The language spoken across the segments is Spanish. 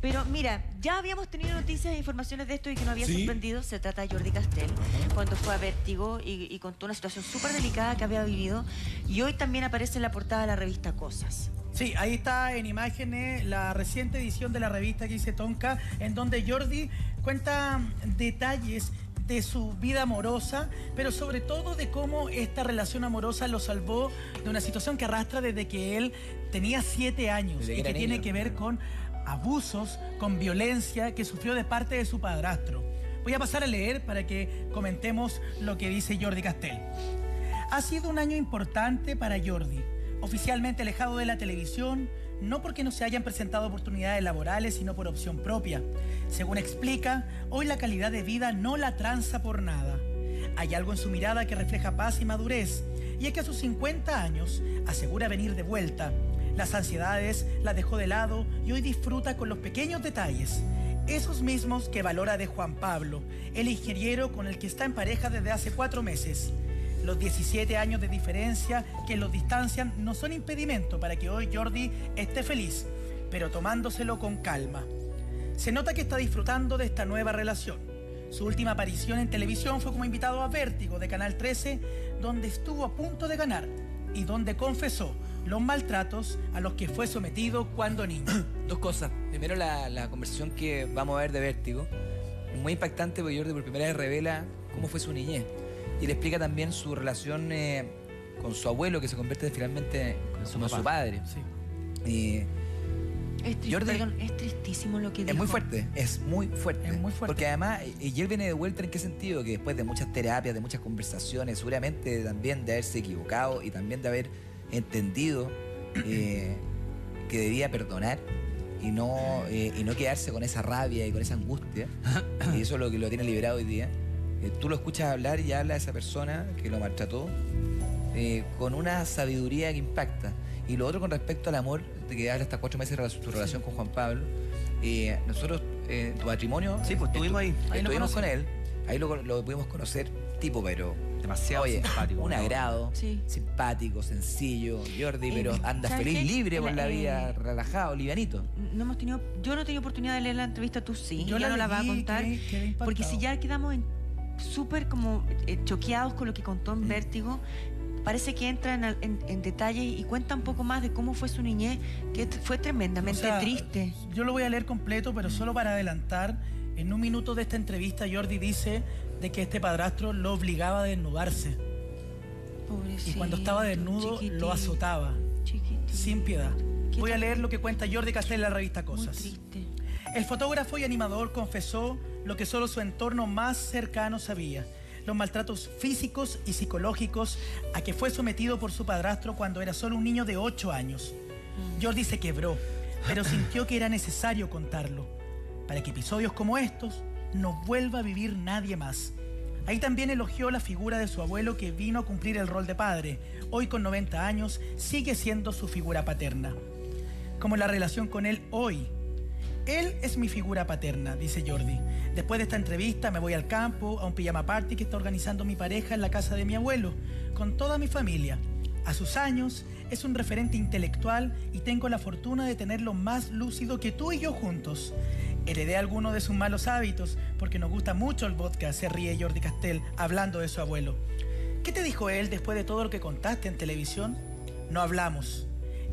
Pero mira, ya habíamos tenido noticias e informaciones de esto y que no había suspendido. Se trata de Jordi Castell, cuando fue a Vértigo y, y contó una situación súper delicada que había vivido. Y hoy también aparece en la portada de la revista Cosas. Sí, ahí está en imágenes la reciente edición de la revista que dice Tonka, en donde Jordi cuenta detalles de su vida amorosa, pero sobre todo de cómo esta relación amorosa lo salvó de una situación que arrastra desde que él tenía siete años y que tiene que ver con abusos, con violencia que sufrió de parte de su padrastro. Voy a pasar a leer para que comentemos lo que dice Jordi Castell. Ha sido un año importante para Jordi, oficialmente alejado de la televisión, no porque no se hayan presentado oportunidades laborales, sino por opción propia. Según explica, hoy la calidad de vida no la tranza por nada. Hay algo en su mirada que refleja paz y madurez, y es que a sus 50 años asegura venir de vuelta. Las ansiedades las dejó de lado y hoy disfruta con los pequeños detalles, esos mismos que valora de Juan Pablo, el ingeniero con el que está en pareja desde hace cuatro meses. Los 17 años de diferencia que los distancian no son impedimento para que hoy Jordi esté feliz, pero tomándoselo con calma. Se nota que está disfrutando de esta nueva relación. Su última aparición en televisión fue como invitado a Vértigo de Canal 13, donde estuvo a punto de ganar y donde confesó los maltratos a los que fue sometido cuando niño. Dos cosas. Primero la, conversación que vamos a ver de Vértigo. Muy impactante porque Jordi por primera vez revela cómo fue su niñez. Y le explica también su relación eh, con su abuelo, que se convierte finalmente como su padre. Sí. es, tristísimo lo que dijo. Es muy fuerte, es muy fuerte. Es muy fuerte. Porque además, y él viene de vuelta en qué sentido? Que después de muchas terapias, de muchas conversaciones, seguramente también de haberse equivocado y también de haber entendido eh, que debía perdonar y no, eh, y no quedarse con esa rabia y con esa angustia. y eso es lo que lo tiene liberado hoy día. Eh, tú lo escuchas hablar y habla de esa persona que lo maltrató eh, con una sabiduría que impacta. Y lo otro con respecto al amor, de que habla hasta cuatro meses de su relación con Juan Pablo. Eh, nosotros, tu matrimonio. Sí, pues estuvimos ahí. estuvimos con él. Ahí lo, lo pudimos conocer, tipo, pero demasiado simpático. Un agrado, simpático, sencillo, Jordi, pero anda feliz, libre por la vida, relajado, livianito. No hemos tenido, yo no he tenido oportunidad de leer la entrevista, tú sí. Yo, no la voy a contar. porque si ya quedamos en súper como eh, choqueados con lo que contó en mm. Vértigo. Parece que entra en, detalle y cuenta un poco más de cómo fue su niñez, que fue tremendamente triste. Yo lo voy a leer completo, pero solo para adelantar. En un minuto de esta entrevista, Jordi dice de que este padrastro lo obligaba a desnudarse. y cuando estaba desnudo, lo azotaba. Sin piedad. Voy a leer lo que cuenta Jordi Castell en la revista Cosas. El fotógrafo y animador confesó lo que solo su entorno más cercano sabía, los maltratos físicos y psicológicos a que fue sometido por su padrastro cuando era solo un niño de 8 años. Mm. Jordi se quebró, pero sintió que era necesario contarlo, para que episodios como estos no vuelva a vivir nadie más. Ahí también elogió la figura de su abuelo que vino a cumplir el rol de padre. Hoy con 90 años sigue siendo su figura paterna. Como la relación con él hoy él es mi figura paterna, dice Jordi. Después de esta entrevista me voy al campo, a un pijama party que está organizando mi pareja en la casa de mi abuelo, con toda mi familia. A sus años es un referente intelectual y tengo la fortuna de tenerlo más lúcido que tú y yo juntos. Heredé algunos de sus malos hábitos porque nos gusta mucho el vodka, se ríe Jordi Castell hablando de su abuelo. ¿Qué te dijo él después de todo lo que contaste en televisión? No hablamos.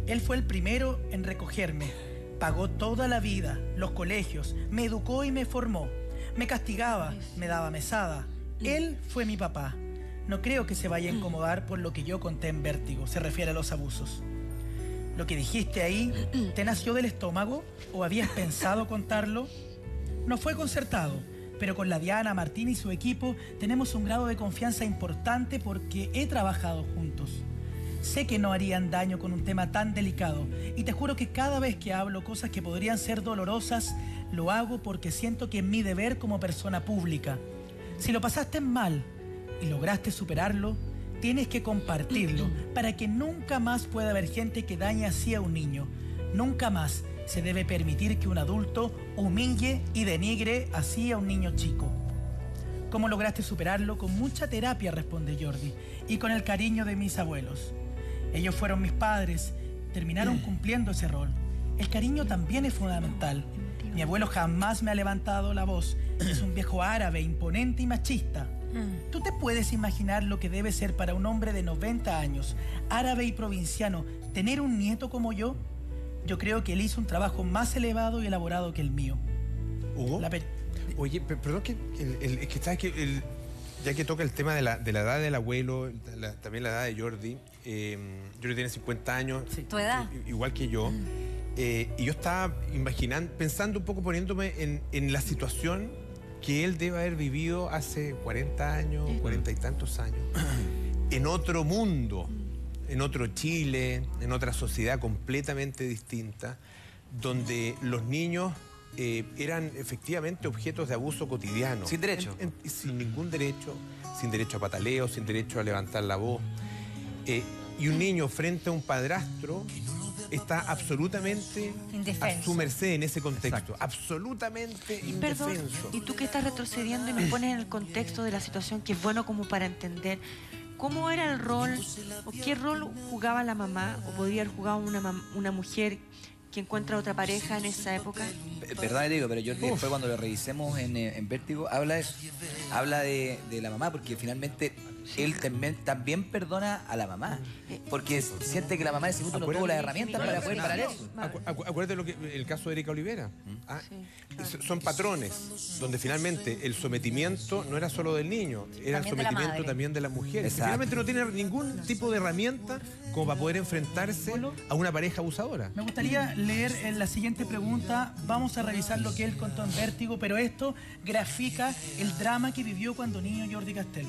Él fue el primero en recogerme Pagó toda la vida, los colegios, me educó y me formó. Me castigaba, me daba mesada. Él fue mi papá. No creo que se vaya a incomodar por lo que yo conté en vértigo, se refiere a los abusos. ¿Lo que dijiste ahí te nació del estómago o habías pensado contarlo? No fue concertado, pero con la Diana, Martín y su equipo tenemos un grado de confianza importante porque he trabajado juntos. Sé que no harían daño con un tema tan delicado y te juro que cada vez que hablo cosas que podrían ser dolorosas, lo hago porque siento que es mi deber como persona pública. Si lo pasaste mal y lograste superarlo, tienes que compartirlo para que nunca más pueda haber gente que dañe así a un niño. Nunca más se debe permitir que un adulto humille y denigre así a un niño chico. ¿Cómo lograste superarlo? Con mucha terapia, responde Jordi, y con el cariño de mis abuelos. Ellos fueron mis padres, terminaron cumpliendo ese rol. El cariño también es fundamental. Mi abuelo jamás me ha levantado la voz. Es un viejo árabe, imponente y machista. Mm. ¿Tú te puedes imaginar lo que debe ser para un hombre de 90 años, árabe y provinciano, tener un nieto como yo? Yo creo que él hizo un trabajo más elevado y elaborado que el mío. ¿Hugo? Oye, perdón que, el, que, que el, ya que toca el tema de la, edad del abuelo, también la edad de Jordi, eh, Jordi tiene 50 años. ¿Tu edad? Igual que yo. Mm. Eh, y yo estaba imaginando, pensando un poco, poniéndome en, la situación que él debe haber vivido hace 40 años, 40 y tantos años, en otro mundo, en otro Chile, en otra sociedad completamente distinta, donde los niños eh, eran efectivamente objetos de abuso cotidiano. Sin derecho. sin ningún derecho, sin derecho a pataleo, sin derecho a levantar la voz. Eh, y un niño frente a un padrastro está absolutamente a su merced en ese contexto. Absolutamente indefenso. y tú que estás retrocediendo y me pones en el contexto de la situación que es bueno como para entender. ¿Cómo era el rol o qué rol jugaba la mamá o podría haber jugado una, una mujer que encuentra otra pareja en esa época? Verdad, digo, pero yo después cuando lo revisemos en, eh, en Vértigo, habla, habla de, de, la mamá, porque finalmente él también, también perdona a la mamá. Porque siente que la mamá de ese no tuvo las herramientas para poder parar eso. acuérdate lo que, el caso de Erika Olivera. Ah, son patrones donde finalmente el sometimiento no era solo del niño, era el sometimiento también de la mujer. Finalmente no tiene ningún tipo de herramienta como para poder enfrentarse a una pareja abusadora. Me gustaría leer en la siguiente pregunta. Vamos a revisar lo que él contó en Vértigo, pero esto grafica el drama que vivió cuando niño Jordi Castell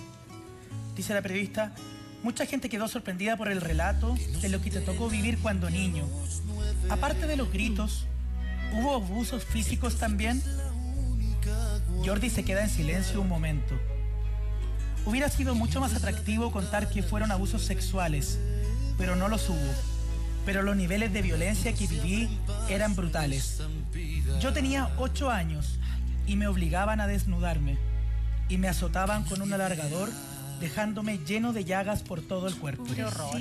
dice la periodista, mucha gente quedó sorprendida por el relato de lo que te tocó vivir cuando niño. Aparte de los gritos, ¿hubo abusos físicos también? Jordi se queda en silencio un momento. Hubiera sido mucho más atractivo contar que fueron abusos sexuales, pero no los hubo. Pero los niveles de violencia que viví eran brutales. Yo tenía ocho años y me obligaban a desnudarme y me azotaban con un alargador dejándome lleno de llagas por todo el cuerpo. Qué horror.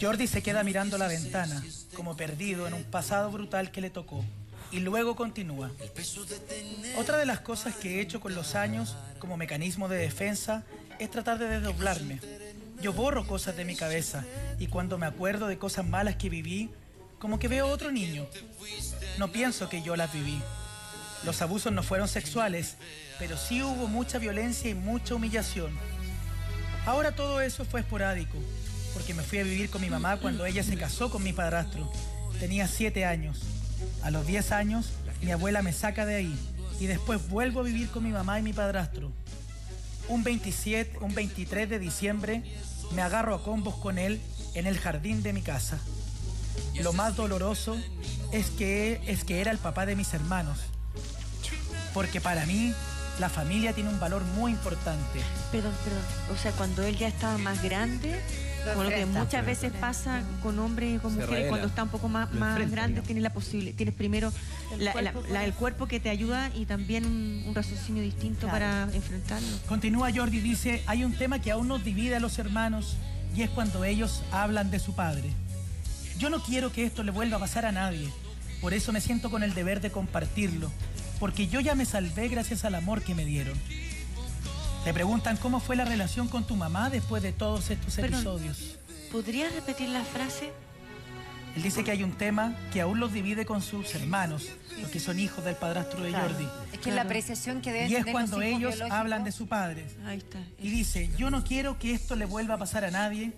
Jordi se queda mirando la ventana, como perdido en un pasado brutal que le tocó, y luego continúa. Otra de las cosas que he hecho con los años como mecanismo de defensa es tratar de desdoblarme. Yo borro cosas de mi cabeza y cuando me acuerdo de cosas malas que viví, como que veo otro niño. No pienso que yo las viví. Los abusos no fueron sexuales, pero sí hubo mucha violencia y mucha humillación. Ahora todo eso fue esporádico, porque me fui a vivir con mi mamá cuando ella se casó con mi padrastro. Tenía siete años. A los diez años, mi abuela me saca de ahí y después vuelvo a vivir con mi mamá y mi padrastro. Un 27, un 23 de diciembre, me agarro a combos con él en el jardín de mi casa. Lo más doloroso es que, es que era el papá de mis hermanos porque para mí la familia tiene un valor muy importante. Perdón, perdón. O sea, cuando él ya estaba más grande, como lo que muchas veces pasa con hombres y con mujeres, cuando está un poco más, más grande, tienes la posibilidad, tienes primero el, cuerpo, que te ayuda y también un, raciocinio distinto para enfrentarlo. Continúa Jordi, dice, hay un tema que aún nos divide a los hermanos y es cuando ellos hablan de su padre. Yo no quiero que esto le vuelva a pasar a nadie, por eso me siento con el deber de compartirlo porque yo ya me salvé gracias al amor que me dieron. Le preguntan cómo fue la relación con tu mamá después de todos estos episodios. ¿Podrías repetir la frase? Él dice que hay un tema que aún los divide con sus hermanos, los que son hijos del padrastro de Jordi. Es que la apreciación que deben Y es cuando ellos hablan de su padre. Ahí está. Y dice, yo no quiero que esto le vuelva a pasar a nadie,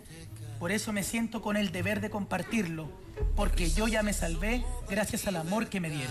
por eso me siento con el deber de compartirlo, porque yo ya me salvé gracias al amor que me dieron.